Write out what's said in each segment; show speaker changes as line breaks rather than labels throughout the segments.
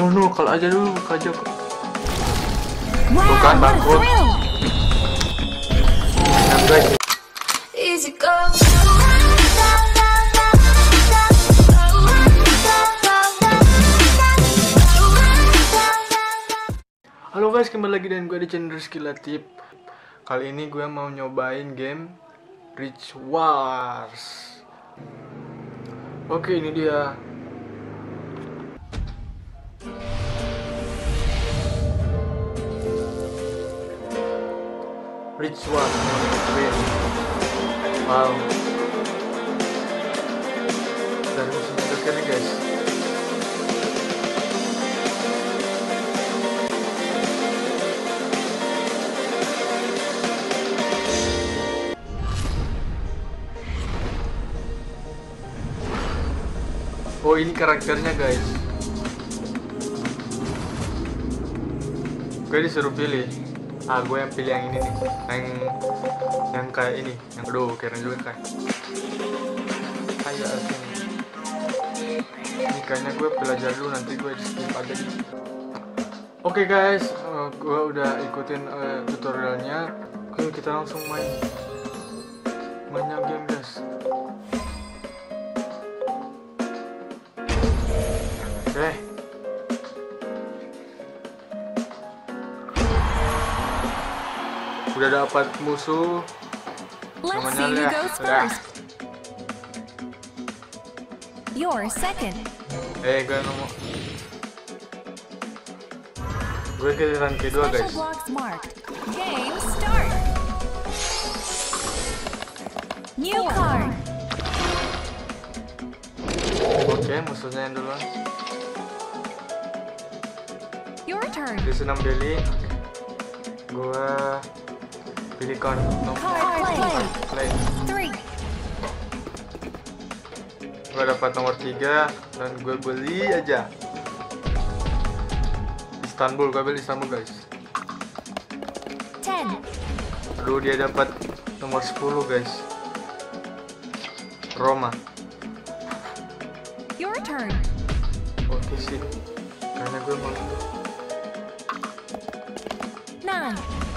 No no, kalau aja dulu, kalau aja.
Wow,
Bukan, bangkrut.
thrill!
Guys,
Easy go.
Halo guys, kembali lagi dengan gue di channel Rizky Latif Kali ini gue mau nyobain game Rich Wars Oke, ini dia Rich Win Wow Dan musuhnya udah nih guys. Oh ini karakternya guys. Gue disuruh pilih Ah gue yang pilih yang ini nih. Yang Yang kayak ini. Yang aduh keren juga kayak. Kayak asing Ini kayaknya gue belajar dulu nanti gue skip aja Oke guys. Eh, Gue udah ikutin eh, tutorialnya. Oke kita langsung main. Mainnya game guys Udah dapat musuh. Namanya Leah.
first. You're second.
Eh, gue ngomong. Gue giliran kedua guys.
Game start. New card.
Oke, musuhnya yang duluan.
Your turn.
Di senam Billy. Gue pilih kon nomor
Card play.
play.
Three.
Gue dapat nomor 3 dan gue beli aja. Istanbul, gue beli Istanbul guys.
Ten.
Aduh dia dapat nomor 10 guys. Roma.
Your turn.
Oke sih. Karena gue mau
Nine.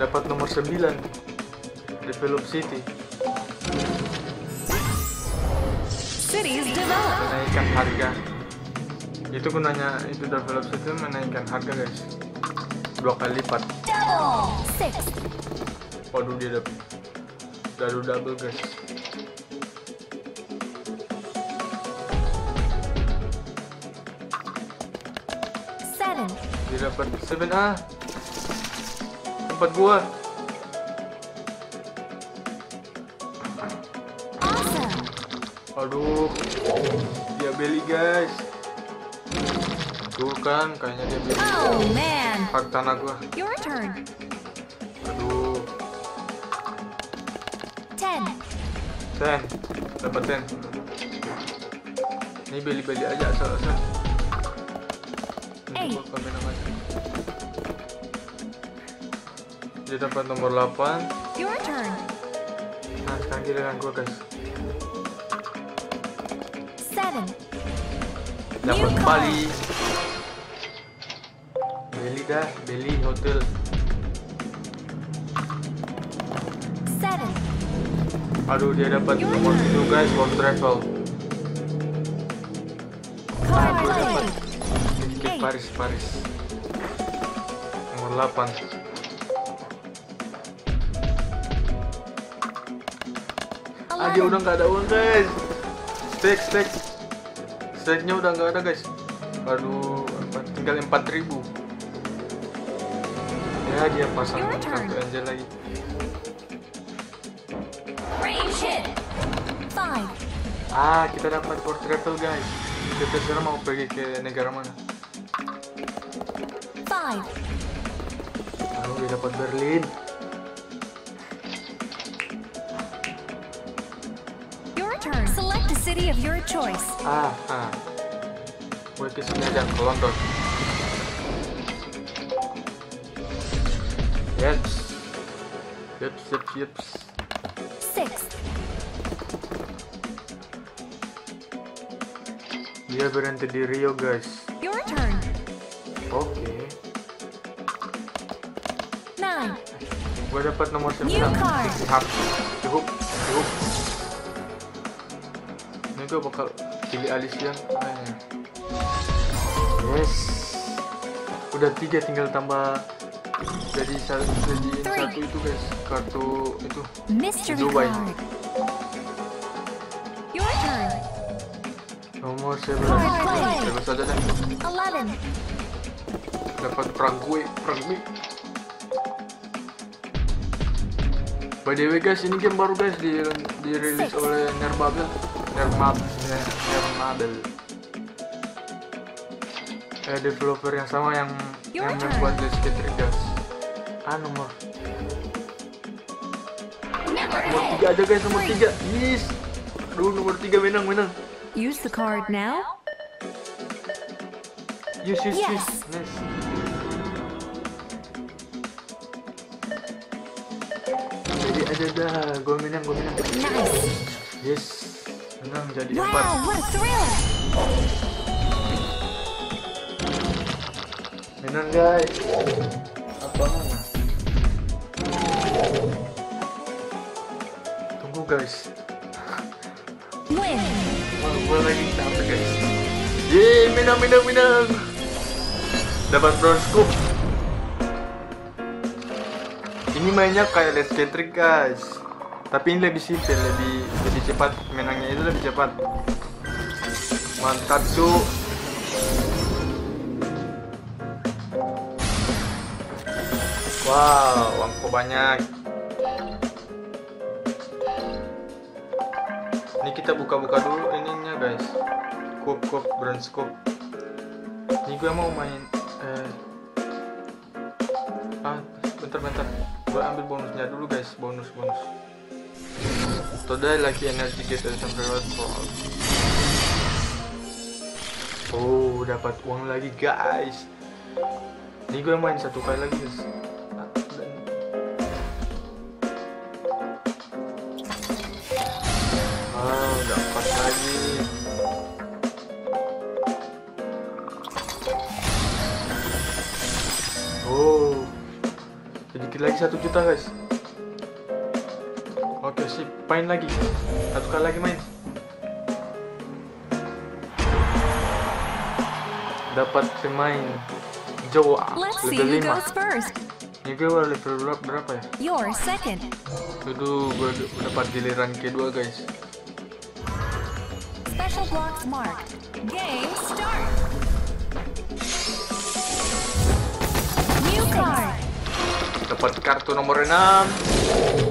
Dapat nomor 9. Develop City. Menaikkan harga. Itu gunanya itu develop City menaikkan harga guys. Dua kali lipat.
Double.
Waduh dia dapat. Baru double guys. Dia dapat 7A. Tempat gua. Aduh, dia beli guys. Tuh kan, kayaknya dia beli
Oh man.
hak tanah gua.
Your turn.
Aduh,
Ten.
ten, dapat ten. Ini beli-beli aja asal-asal.
Eight.
Dia dapat nomor 8.
Your turn.
Nah, sekarang giliran gua guys.
Seven.
Dapat
New card.
Bali. Beli dah, beli hotel.
Seven.
Aduh, dia dapat nomor
turn.
7 guys for travel. Gua
play.
dapat. Paris, Paris. Nomor 8. Dia udah nggak ada uang guys. Stack, stack. Stacknya udah nggak ada guys. Aduh, apa, tinggal 4000 Ya, dia pasang kartu angel lagi. Ah, kita dapat for travel guys. Kita sekarang mau pergi ke negara mana?
Five.
Dia dapat Berlin.
City of your choice.
Ah, ah. Gue ke sini aja ke London. Yeps. Yeps, yeps, yeps.
Six.
Dia berhenti di Rio guys.
Your turn.
Oke.
Nine.
Gue dapat nomor 9
New card.
Cukup. Cukup. Gue bakal pilih Alicia. Kayaknya. Yes. Udah tiga tinggal tambah jadi satu jadi satu itu guys kartu itu Dubai. nomor 11
Play.
Bebas aja deh
Eleven.
dapat perang gue perang mie by the way guys ini game baru guys di dirilis oleh Nermabel Ner- Nermabel eh developer yang sama yang
Your
yang
turn.
membuat Let's Get guys ah nomor nomor tiga aja guys nomor tiga. Yes. Aduh nomor tiga menang menang
Use the card now.
yes yes yes,
Yes.
nice jadi aja dah. Gue menang gue menang
Nice.
yes menang jadi empat. menang guys. Apa tunggu guys.
Win.
Wah, gue lagi capek guys. Yeay, menang, menang, menang Dapat bronze scoop. Ini mainnya kayak Let's Get Trick guys Tapi ini lebih simpel, lebih lebih cepat Menangnya itu lebih cepat Mantap tuh Wow, uangku banyak Ini kita buka-buka dulu ininya guys. Cup cup bronze cup. Ini gue mau main eh ah bentar-bentar. Gue ambil bonusnya dulu guys, bonus bonus. Today lagi energi kita sampai for. Oh, dapat uang lagi guys. Ini gue main satu kali lagi guys. Ah, dapat lagi. Oh, sedikit lagi satu juta guys. Main lagi. Satu kali lagi main. Dapat pemain Jawa
see
level
who
5
goes first.
Ini gue level berapa, berapa ya?
You're second.
Aduh, gue dapat giliran kedua guys.
Special blocks marked. Game start. New card.
Dapat kartu nomor 6.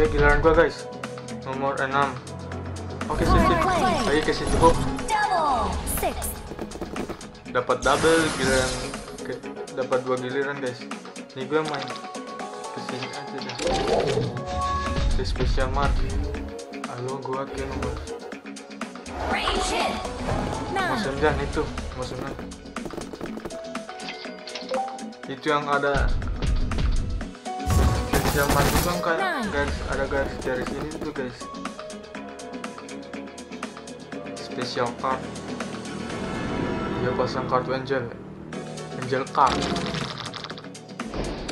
Oke, giliran gua guys. Nomor 6. Oke, sip. Lagi ke situ.
Six.
dapat double giliran dapat dua giliran guys. Ini gua main ke sini aja dah. Ke special mart. Halo, gua ke nomor
Nine.
9 itu, nomor 9. Itu yang ada mart itu kan garis ada garis garis ini tuh guys. Special card. Dia pasang kartu angel. Angel card.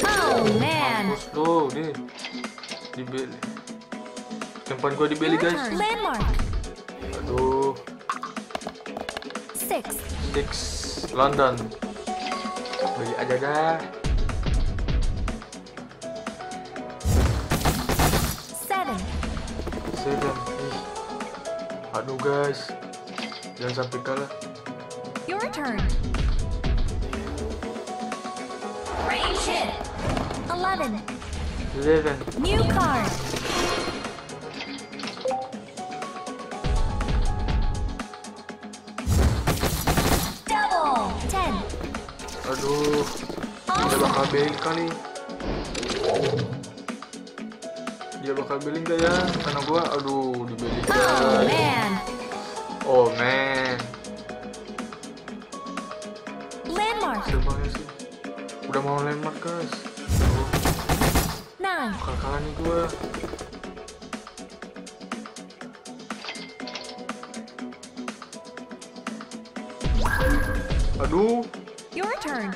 Oh man.
Mampus tuh, nih. Dibeli. Tempat gua dibeli guys. Aduh,
Six.
Six London. Beli aja dah.
Seven.
Ih. Aduh guys. Jangan sampai kalah.
Your turn. Range hit. Eleven.
Eleven.
New card. Double. Ten.
Aduh. Dia bakal beli kali dia bakal beli gak ya? Karena gua aduh dibeli
oh man.
Oh man.
Landmark.
Sih? Udah mau landmark guys.
Nah
bakal kalah nih gua. Aduh.
Your turn.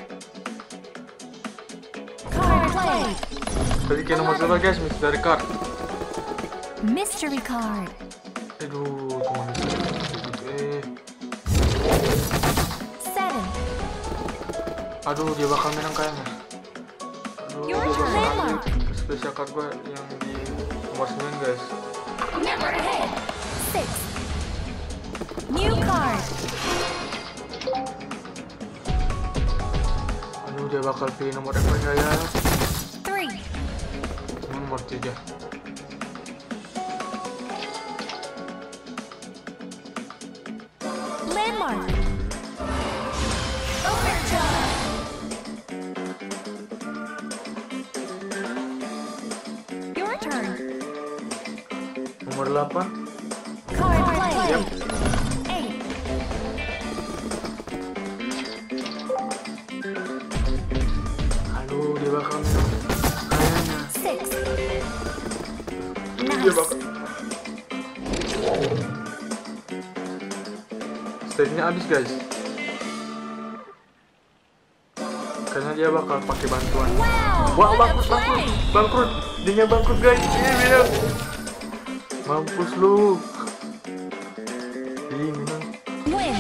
Card play
kayak nomor berapa guys? Dari card.
Mystery card.
Aduh, cuma. Eh,
Seven.
aduh dia bakal menang kayaknya. Aduh,
Your
dia bakal spesial card gue yang di nomor 9 guys.
Six. New card.
Aduh, dia bakal pilih nomor apa ya? Cuma nomor 3.
Landmark. Your turn.
Nomor 8.
Card play.
Yep.
Eight.
Aduh, dia bakal Dia
Nice.
bakal. Stage-nya habis guys. Kayaknya dia bakal pakai bantuan. Wah, bangkrut, bangkrut, bangkrut. Dia bangkrut guys. Ini bilang. Mampus lu. Menang.
Win.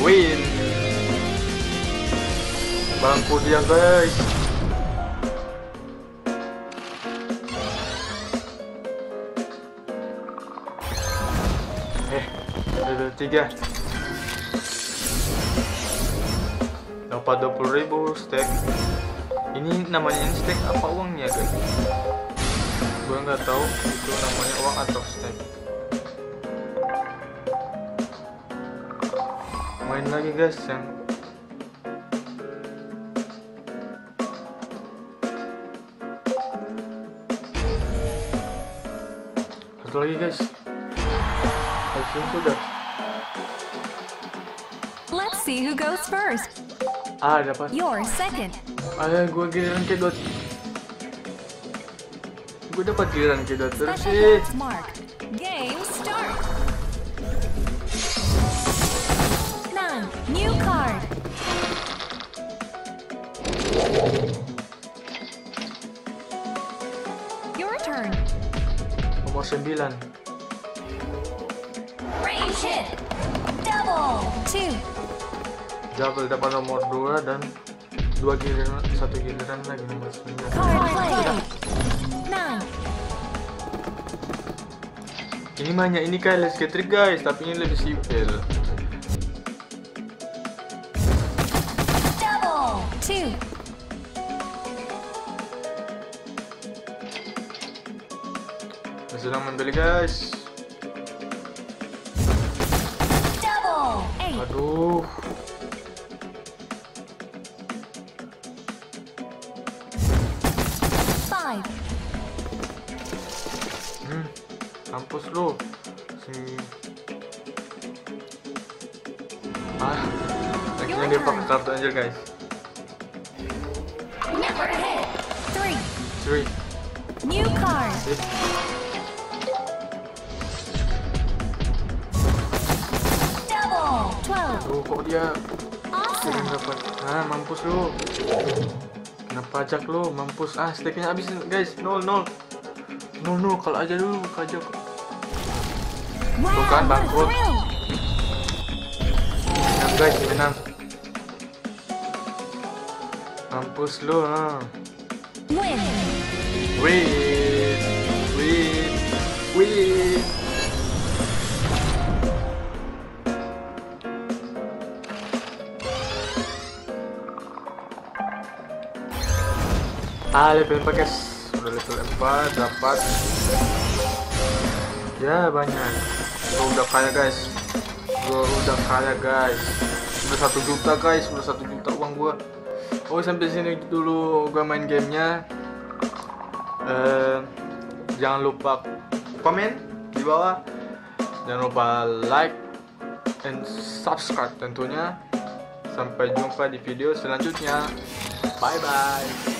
Win. Bangku dia guys. 3 Dapat 20 ribu stack. Ini namanya ini stack apa uangnya guys? Gue nggak tahu itu namanya uang atau stack. Main lagi guys yang Satu lagi guys. Habis ini sudah
see who goes first.
Ah dapat
You're second.
Ayo gue giliran kedot Gue dapat giliran kedot terus sih.
Game start. Nine. New card. Your turn.
Nomor 9
Range hit. Double. Two.
Double dapat nomor 2 dan dua giliran satu giliran lagi nomor 9
Card play. Nine.
Ini banyak ini kayak let's get trick guys. Tapi ini lebih simpel sedang membeli guys. Aduh
Five.
hmm, Mampus lu Si Ah Akhirnya dia pakai kartu angel guys
Three.
Three
New card. Double. Twelve.
Aduh kok dia
Awesome.
Dapat Ah mampus lu Kena pajak lu Mampus. Ah stacknya habis guys. Nol nol. Nol nol. Kalau aja dulu pajak
Wow.
Bukan,
a
bangkrut. Menang guys menang Mampus lu ah.
Win.
Win. Win. Win Ah level 4 guys Udah level 4 dapat. Ya banyak. Gua udah kaya guys. Gua udah kaya guys. Udah satu juta guys. Udah satu juta uang gua. Oh sampai sini dulu gua main gamenya. Eh, jangan lupa komen di bawah. Jangan lupa like and subscribe tentunya. Sampai jumpa di video selanjutnya. Bye bye